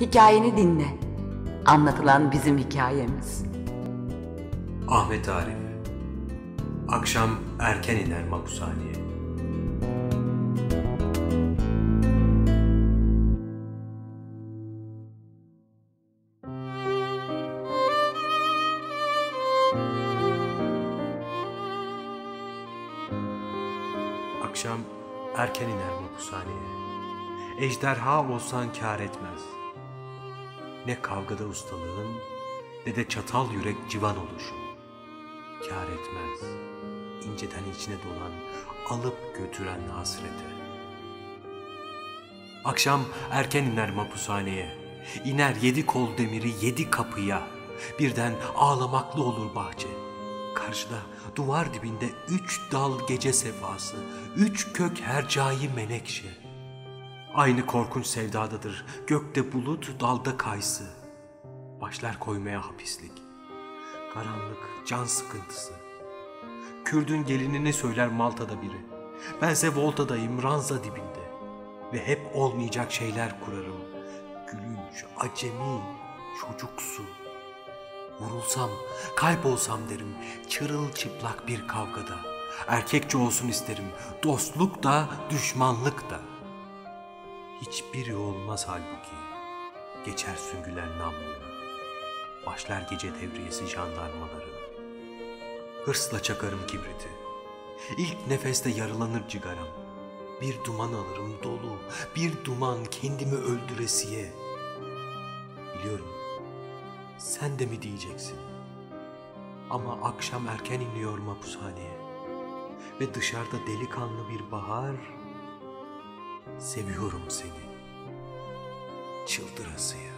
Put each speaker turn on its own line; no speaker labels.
Hikayeni dinle. Anlatılan bizim hikayemiz.
Ahmet Arif Akşam erken iner mahpushaneye. Akşam erken iner mahpushaneye. Ejderha olsan kâr etmez. Ne kavgada ustalığın ne de çatal yürek civan olur. Kâr etmez. inceden içine dolan alıp götüren hasrete. Akşam erken iner mahpushaneye. İner yedi kol demiri yedi kapıya. Birden ağlamaklı olur bahçe. Karşıda duvar dibinde üç dal gece sefası, üç kök hercai menekşe. Aynı korkunç sevdadadır. Gökte bulut, dalda kaysı. Başlar koymaya hapislik. Karanlık, can sıkıntısı. Kürdün gelinini söyler Malta'da biri. Bense Volta'dayım, ranza dibinde. Ve hep olmayacak şeyler kurarım. Gülünç, acemi, çocuksu. Vurulsam, kaybolsam derim çırılçıplak bir kavgada. Erkekçe olsun isterim, dostluk da, düşmanlık da. Hiçbiri olmaz halbuki. Geçer süngüler namluya. Başlar gece devriyesi jandarmaları. Hırsla çakarım kibriti. İlk nefeste yarılanır cigaram. Bir duman alırım dolu, bir duman kendimi öldüresiye. Biliyorum, sen de mi diyeceksin? Ama akşam erken iniyor mahpushaneye. Ve dışarıda delikanlı bir bahar Seviyorum seni. Çıldırasıya.